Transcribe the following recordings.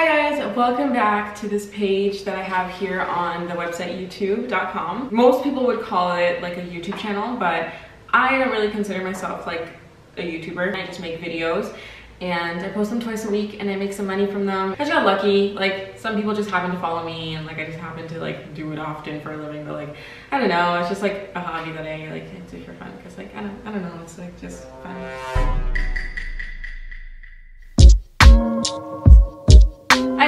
Hi guys, welcome back to this page that I have here on the website youtube.com. Most people would call it like a YouTube channel, but I don't really consider myself like a YouTuber. I just make videos and I post them twice a week and I make some money from them. I just got lucky, like some people just happen to follow me and like I just happen to like do it often for a living, but like, I don't know, it's just like a hobby that I like do for fun because like, I don't, I don't know, it's like just fun.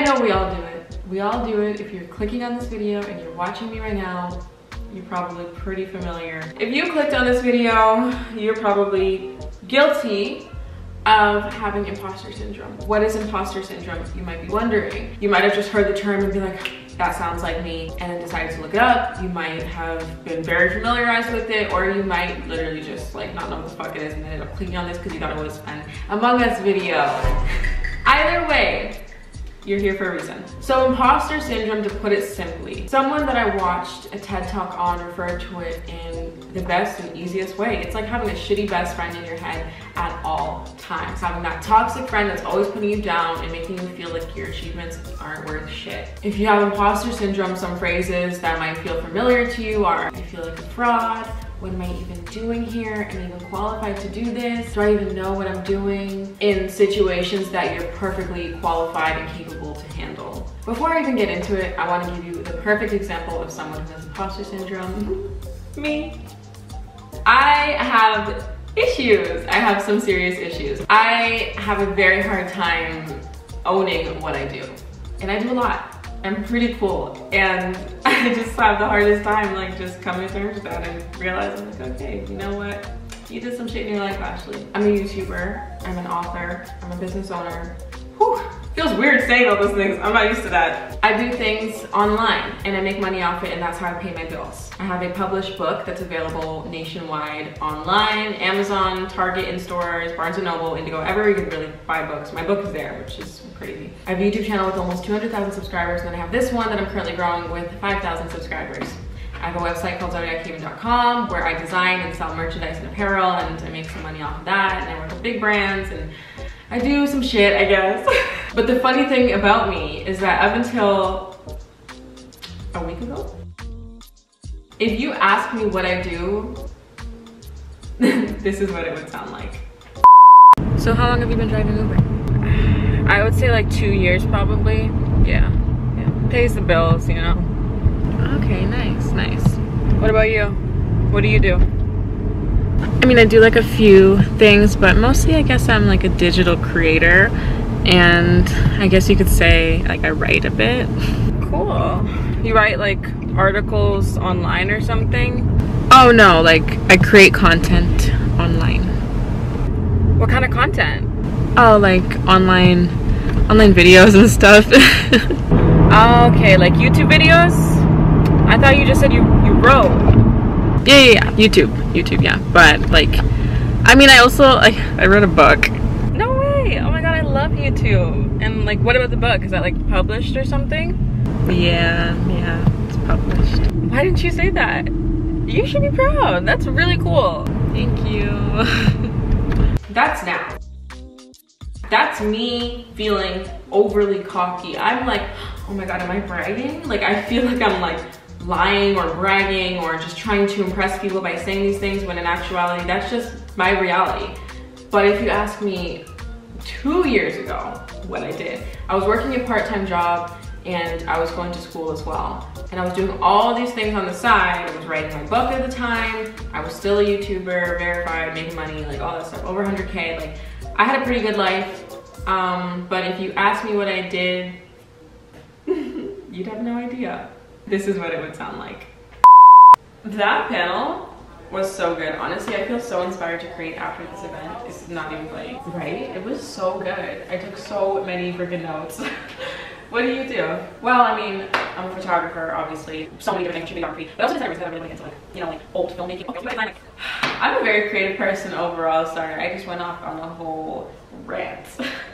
I know we all do it. We all do it. If you're clicking on this video and you're watching me right now, you're probably pretty familiar. If you clicked on this video, you're probably guilty of having imposter syndrome. What is imposter syndrome? You might be wondering. You might have just heard the term and be like, that sounds like me, and then decided to look it up. You might have been very familiarized with it, or you might literally just like not know what the fuck it is and ended up clicking on this because you thought it was an Among Us video. Either way, you're here for a reason. So imposter syndrome, to put it simply, someone that I watched a TED Talk on referred to it in the best and easiest way. It's like having a shitty best friend in your head at all times. Having that toxic friend that's always putting you down and making you feel like your achievements aren't worth shit. If you have imposter syndrome, some phrases that might feel familiar to you are, I feel like a fraud, what am I even doing here? Am I even qualified to do this? Do I even know what I'm doing? In situations that you're perfectly qualified and capable to handle. Before I even get into it, I wanna give you the perfect example of someone who has imposter syndrome. Me. I have issues. I have some serious issues. I have a very hard time owning what I do. And I do a lot. I'm pretty cool. And I just have the hardest time like just coming to terms with that and realizing like, okay, you know what? You did some shit in your life, Ashley. I'm a YouTuber, I'm an author, I'm a business owner. Feels weird saying all those things. I'm not used to that. I do things online and I make money off it and that's how I pay my bills. I have a published book that's available nationwide online, Amazon, Target in stores, Barnes & Noble, Indigo, everywhere you can really buy books. My book is there, which is crazy. I have a YouTube channel with almost 200,000 subscribers and then I have this one that I'm currently growing with 5,000 subscribers. I have a website called zodiachaven.com where I design and sell merchandise and apparel and I make some money off of that and I work with big brands and I do some shit, I guess. but the funny thing about me is that up until a week ago, if you ask me what I do, this is what it would sound like. So how long have you been driving Uber? I would say like two years probably. Yeah, yeah. Pays the bills, you know. Okay, nice, nice. What about you? What do you do? I mean, I do like a few things, but mostly I guess I'm like a digital creator and I guess you could say like I write a bit. Cool. You write like articles online or something? Oh no, like I create content online. What kind of content? Oh, like online online videos and stuff. Oh, okay, like YouTube videos? I thought you just said you, you wrote. Yeah, yeah, yeah, YouTube, YouTube, yeah. But like, I mean, I also like I wrote a book. No way! Oh my god, I love YouTube. And like, what about the book? Is that like published or something? Yeah, yeah, it's published. Why didn't you say that? You should be proud. That's really cool. Thank you. That's now. That's me feeling overly cocky. I'm like, oh my god, am I bragging? Like, I feel like I'm like lying or bragging or just trying to impress people by saying these things when in actuality, that's just my reality. But if you ask me two years ago what I did, I was working a part-time job and I was going to school as well. And I was doing all these things on the side. I was writing my book at the time. I was still a YouTuber, verified, making money, like all that stuff, over 100K. Like I had a pretty good life. Um, but if you ask me what I did, you'd have no idea this is what it would sound like. That panel was so good. Honestly, I feel so inspired to create after this event. It's not even funny, right? It was so good. I took so many freaking notes. what do you do? Well, I mean, I'm a photographer, obviously. So many different things, videography. But also designers that I'm really into, like, you know, like old filmmaking. I'm a very creative person overall. Sorry, I just went off on a whole rant.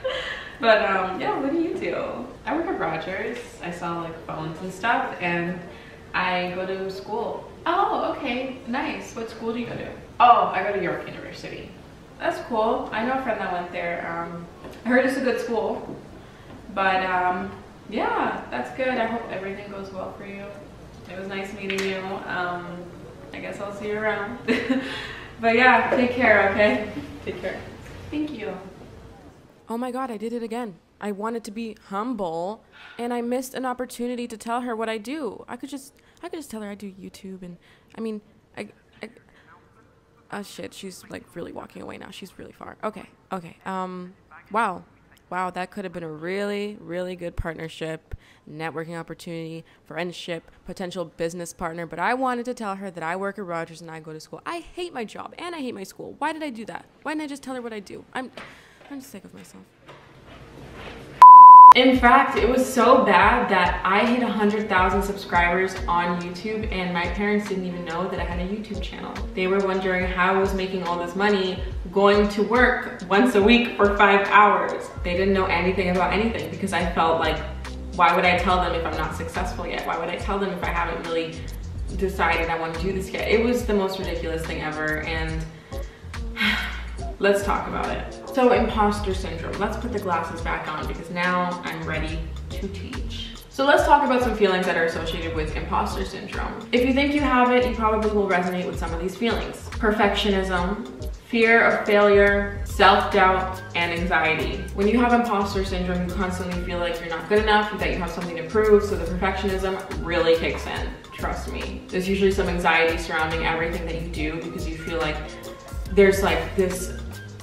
But um, yeah, what do you do? I work at Rogers. I sell like phones and stuff and I go to school. Oh, okay, nice. What school do you go to? Oh, I go to York University. That's cool. I know a friend that went there. Um, I heard it's a good school. But um, yeah, that's good. I hope everything goes well for you. It was nice meeting you. Um, I guess I'll see you around. but yeah, take care, okay? Take care. Thank you. Oh my god, I did it again. I wanted to be humble and I missed an opportunity to tell her what I do. I could just I could just tell her I do YouTube and I mean I, I oh shit, she's like really walking away now. She's really far. Okay. Okay. Um wow. Wow, that could have been a really, really good partnership, networking opportunity, friendship, potential business partner. But I wanted to tell her that I work at Rogers and I go to school. I hate my job and I hate my school. Why did I do that? Why didn't I just tell her what I do? I'm, I'm sick of myself. In fact, it was so bad that I hit 100,000 subscribers on YouTube and my parents didn't even know that I had a YouTube channel. They were wondering how I was making all this money going to work once a week for five hours. They didn't know anything about anything because I felt like, why would I tell them if I'm not successful yet? Why would I tell them if I haven't really decided I want to do this yet? It was the most ridiculous thing ever and let's talk about it. So imposter syndrome, let's put the glasses back on because now I'm ready to teach. So let's talk about some feelings that are associated with imposter syndrome. If you think you have it, you probably will resonate with some of these feelings. Perfectionism, fear of failure, self-doubt, and anxiety. When you have imposter syndrome, you constantly feel like you're not good enough, that you have something to prove, so the perfectionism really kicks in, trust me. There's usually some anxiety surrounding everything that you do because you feel like there's like this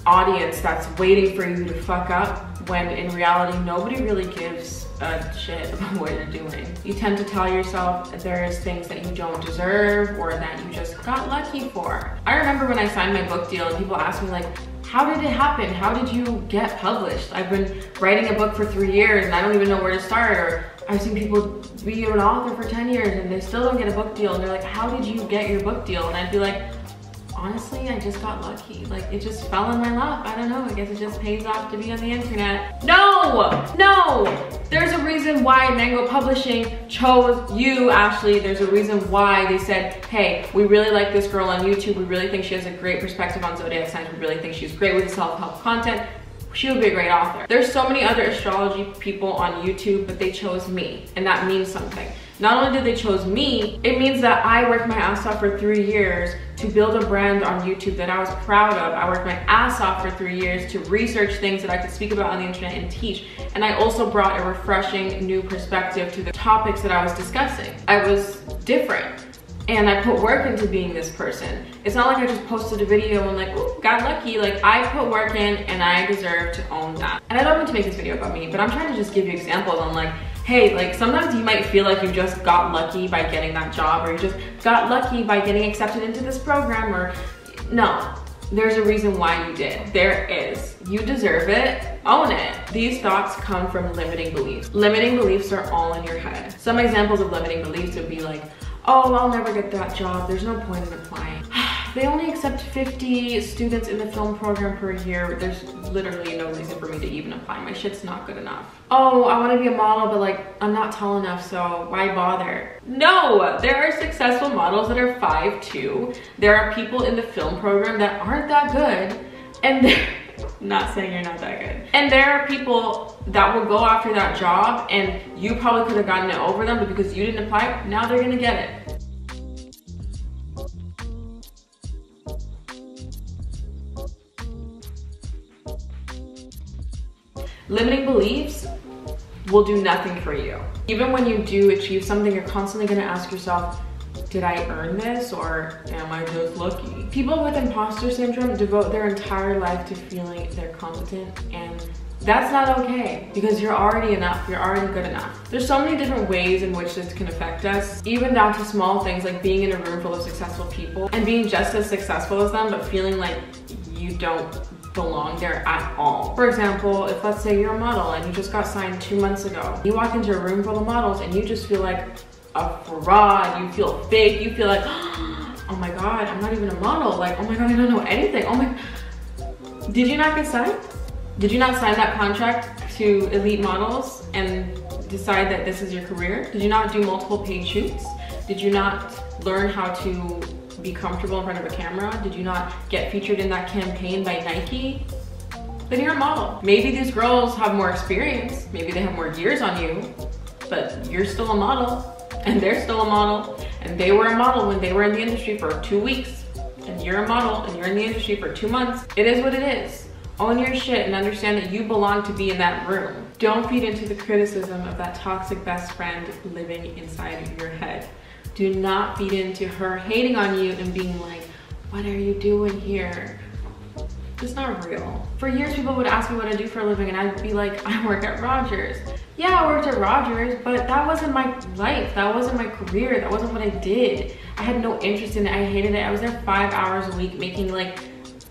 audience that's waiting for you to fuck up when in reality nobody really gives a shit about what you're doing. You tend to tell yourself there's things that you don't deserve or that you just got lucky for. I remember when I signed my book deal and people asked me like, how did it happen? How did you get published? I've been writing a book for three years and I don't even know where to start or I've seen people be an author for 10 years and they still don't get a book deal and they're like, how did you get your book deal? And I'd be like, honestly, I just got lucky. Like it just fell in my lap. I don't know. I guess it just pays off to be on the internet. No, no. There's a reason why Mango Publishing chose you, Ashley. There's a reason why they said, hey, we really like this girl on YouTube. We really think she has a great perspective on zodiac signs. We really think she's great with self-help content she would be a great author. There's so many other astrology people on YouTube, but they chose me, and that means something. Not only did they chose me, it means that I worked my ass off for three years to build a brand on YouTube that I was proud of. I worked my ass off for three years to research things that I could speak about on the internet and teach. And I also brought a refreshing new perspective to the topics that I was discussing. I was different and I put work into being this person. It's not like I just posted a video and like, got lucky. Like I put work in and I deserve to own that. And I don't want to make this video about me, but I'm trying to just give you examples on like, hey, like sometimes you might feel like you just got lucky by getting that job or you just got lucky by getting accepted into this program or no, there's a reason why you did. There is. You deserve it. Own it. These thoughts come from limiting beliefs. Limiting beliefs are all in your head. Some examples of limiting beliefs would be like, oh, I'll never get that job. There's no point in applying. they only accept 50 students in the film program per year. There's literally no reason for me to even apply. My shit's not good enough. Oh, I wanna be a model, but like, I'm not tall enough, so why bother? No, there are successful models that are 5'2". There are people in the film program that aren't that good, and not saying you're not that good. And there are people that will go after that job and you probably could have gotten it over them, but because you didn't apply, now they're gonna get it. Limiting beliefs will do nothing for you. Even when you do achieve something, you're constantly gonna ask yourself, did I earn this or am I just lucky? People with imposter syndrome devote their entire life to feeling they're competent and that's not okay because you're already enough, you're already good enough. There's so many different ways in which this can affect us, even down to small things like being in a room full of successful people and being just as successful as them, but feeling like you don't belong there at all. For example, if let's say you're a model and you just got signed two months ago, you walk into a room full of models and you just feel like a fraud, you feel fake, you feel like, oh my God, I'm not even a model. Like, oh my God, I don't know anything. Oh my, did you not get signed? Did you not sign that contract to elite models and decide that this is your career? Did you not do multiple paid shoots? Did you not learn how to be comfortable in front of a camera? Did you not get featured in that campaign by Nike? then you're a model. Maybe these girls have more experience, maybe they have more years on you, but you're still a model and they're still a model and they were a model when they were in the industry for two weeks and you're a model and you're in the industry for two months. It is what it is. Own your shit and understand that you belong to be in that room. Don't feed into the criticism of that toxic best friend living inside your head. Do not feed into her hating on you and being like, what are you doing here? It's not real. For years, people would ask me what I do for a living and I'd be like, I work at Rogers. Yeah, I worked at Rogers, but that wasn't my life. That wasn't my career. That wasn't what I did. I had no interest in it. I hated it. I was there five hours a week making like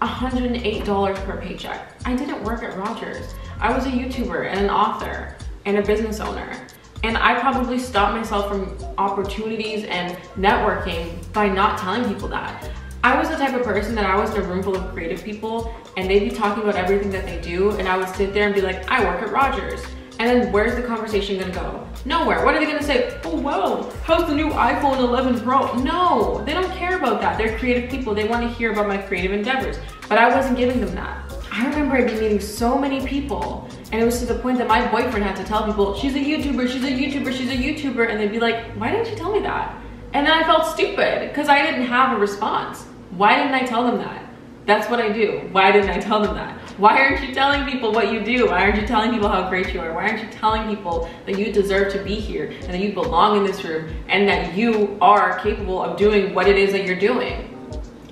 $108 per paycheck. I didn't work at Rogers. I was a YouTuber and an author and a business owner. And I probably stopped myself from opportunities and networking by not telling people that. I was the type of person that I was in a room full of creative people and they'd be talking about everything that they do and I would sit there and be like, I work at Rogers. And then where's the conversation gonna go? Nowhere. What are they gonna say? Oh, wow, how's the new iPhone 11 Pro? No, they don't care about that. They're creative people. They wanna hear about my creative endeavors. But I wasn't giving them that. I remember I'd be meeting so many people and it was to the point that my boyfriend had to tell people, she's a YouTuber, she's a YouTuber, she's a YouTuber. And they'd be like, why didn't you tell me that? And then I felt stupid because I didn't have a response. Why didn't I tell them that? That's what I do. Why didn't I tell them that? Why aren't you telling people what you do? Why aren't you telling people how great you are? Why aren't you telling people that you deserve to be here and that you belong in this room and that you are capable of doing what it is that you're doing?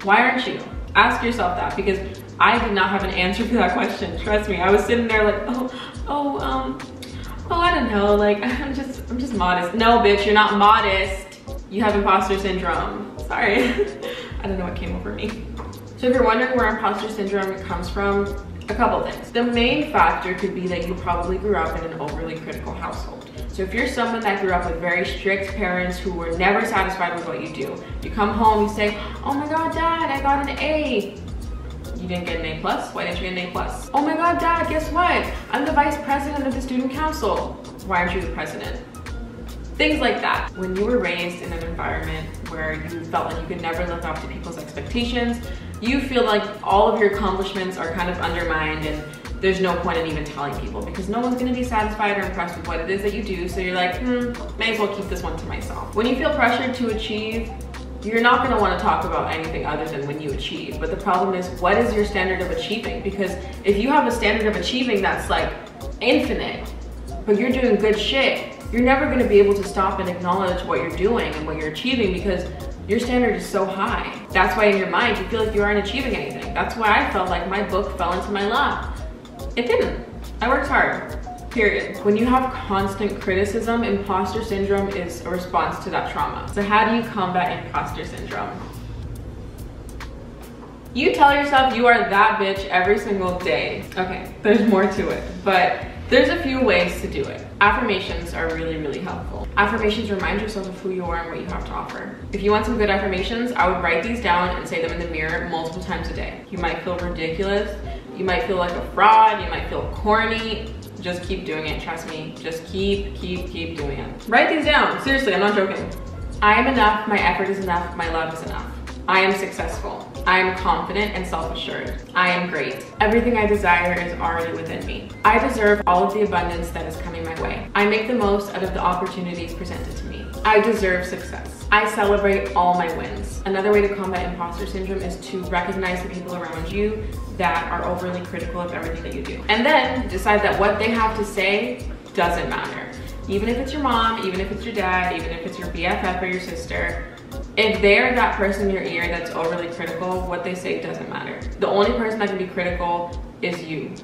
Why aren't you? Ask yourself that because I did not have an answer for that question. Trust me, I was sitting there like, oh, oh, um, oh, I don't know, like, I'm just, I'm just modest. No, bitch, you're not modest. You have imposter syndrome. Sorry. I don't know what came over me. So if you're wondering where imposter syndrome comes from, a couple things. The main factor could be that you probably grew up in an overly critical household. So if you're someone that grew up with very strict parents who were never satisfied with what you do, you come home, you say, oh my God, dad, I got an A. Didn't get an A plus? Why didn't you get an A plus? Oh my God, dad, guess what? I'm the vice president of the student council. Why aren't you the president? Things like that. When you were raised in an environment where you felt like you could never live up to people's expectations, you feel like all of your accomplishments are kind of undermined and there's no point in even telling people because no one's gonna be satisfied or impressed with what it is that you do. So you're like, hmm, may as well keep this one to myself. When you feel pressured to achieve, you're not gonna wanna talk about anything other than when you achieve. But the problem is, what is your standard of achieving? Because if you have a standard of achieving that's like infinite, but you're doing good shit, you're never gonna be able to stop and acknowledge what you're doing and what you're achieving because your standard is so high. That's why in your mind, you feel like you aren't achieving anything. That's why I felt like my book fell into my lap. It didn't. I worked hard, period. When you have constant criticism, imposter syndrome is a response to that trauma. So how do you combat imposter syndrome? You tell yourself you are that bitch every single day. Okay, there's more to it, but there's a few ways to do it. Affirmations are really, really helpful. Affirmations remind yourself of who you are and what you have to offer. If you want some good affirmations, I would write these down and say them in the mirror multiple times a day. You might feel ridiculous. You might feel like a fraud. You might feel corny. Just keep doing it, trust me. Just keep, keep, keep doing it. Write these down. Seriously, I'm not joking. I am enough, my effort is enough, my love is enough. I am successful. I am confident and self-assured. I am great. Everything I desire is already within me. I deserve all of the abundance that is coming my way. I make the most out of the opportunities presented to me. I deserve success. I celebrate all my wins. Another way to combat imposter syndrome is to recognize the people around you that are overly critical of everything that you do. And then decide that what they have to say doesn't matter. Even if it's your mom, even if it's your dad, even if it's your BFF or your sister, if they're that person in your ear that's overly critical, what they say doesn't matter. The only person that can be critical is you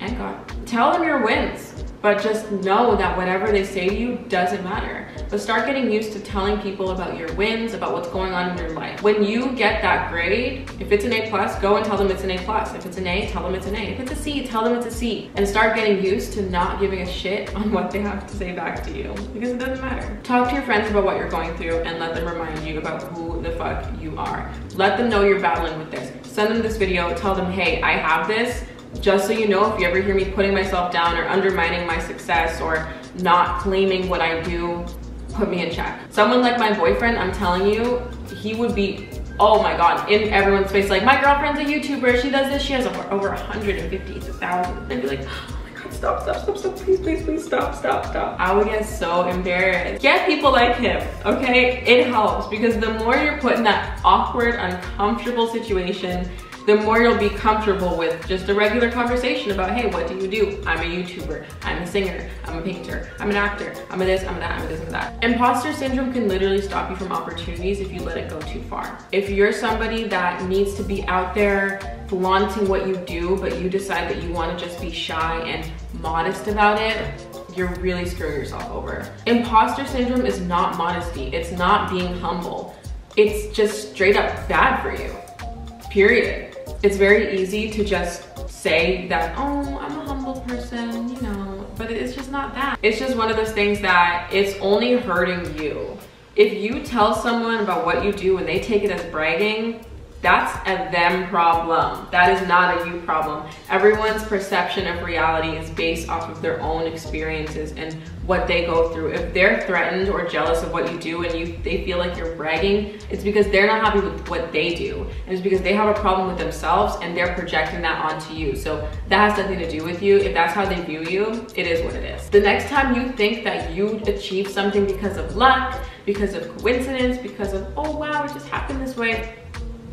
and God. Tell them your wins, but just know that whatever they say to you doesn't matter. But start getting used to telling people about your wins, about what's going on in your life. When you get that grade, if it's an A plus, go and tell them it's an A plus. If it's an A, tell them it's an A. If it's a C, tell them it's a C. And start getting used to not giving a shit on what they have to say back to you because it doesn't matter. Talk to your friends about what you're going through and let them remind you about who the fuck you are. Let them know you're battling with this. Send them this video, tell them, hey, I have this just so you know, if you ever hear me putting myself down or undermining my success or not claiming what I do, put me in check. Someone like my boyfriend, I'm telling you, he would be oh my god, in everyone's face, like my girlfriend's a YouTuber, she does this, she has over, over 150,000. They'd be like, oh my god, stop, stop, stop, stop, please, please, please, stop, stop, stop. I would get so embarrassed. Get people like him, okay? It helps because the more you're put in that awkward, uncomfortable situation, the more you'll be comfortable with just a regular conversation about, hey, what do you do? I'm a YouTuber, I'm a singer, I'm a painter, I'm an actor, I'm a this, I'm a that, I'm a this, I'm a that. Imposter syndrome can literally stop you from opportunities if you let it go too far. If you're somebody that needs to be out there flaunting what you do, but you decide that you wanna just be shy and modest about it, you're really screwing yourself over. Imposter syndrome is not modesty. It's not being humble. It's just straight up bad for you, period it's very easy to just say that, oh, I'm a humble person, you know, but it's just not that. It's just one of those things that it's only hurting you. If you tell someone about what you do and they take it as bragging, that's a them problem. That is not a you problem. Everyone's perception of reality is based off of their own experiences and what they go through. If they're threatened or jealous of what you do and you they feel like you're bragging, it's because they're not happy with what they do. And it's because they have a problem with themselves and they're projecting that onto you. So that has nothing to do with you. If that's how they view you, it is what it is. The next time you think that you achieved something because of luck, because of coincidence, because of, oh wow, it just happened this way,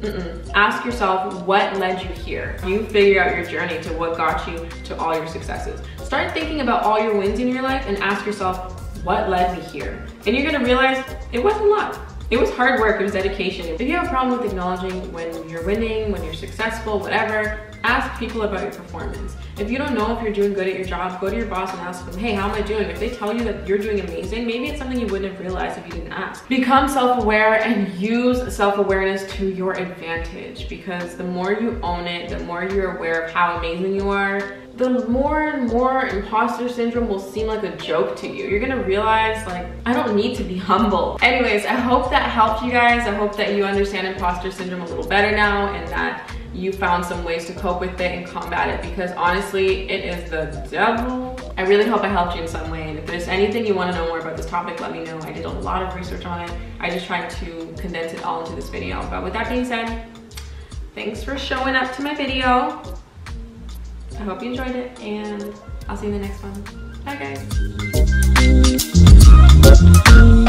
Mm -mm. Ask yourself what led you here. You figure out your journey to what got you to all your successes. Start thinking about all your wins in your life and ask yourself, what led me here? And you're gonna realize it wasn't luck. It was hard work, it was dedication. If you have a problem with acknowledging when you're winning, when you're successful, whatever, ask people about your performance. If you don't know if you're doing good at your job, go to your boss and ask them, hey, how am I doing? If they tell you that you're doing amazing, maybe it's something you wouldn't have realized if you didn't ask. Become self-aware and use self-awareness to your advantage because the more you own it, the more you're aware of how amazing you are, the more and more imposter syndrome will seem like a joke to you. You're gonna realize like, I don't need to be humble. Anyways, I hope that helped you guys. I hope that you understand imposter syndrome a little better now and that you found some ways to cope with it and combat it because honestly, it is the devil. I really hope I helped you in some way. And if there's anything you wanna know more about this topic, let me know. I did a lot of research on it. I just tried to condense it all into this video. But with that being said, thanks for showing up to my video. I hope you enjoyed it and I'll see you in the next one. Bye guys.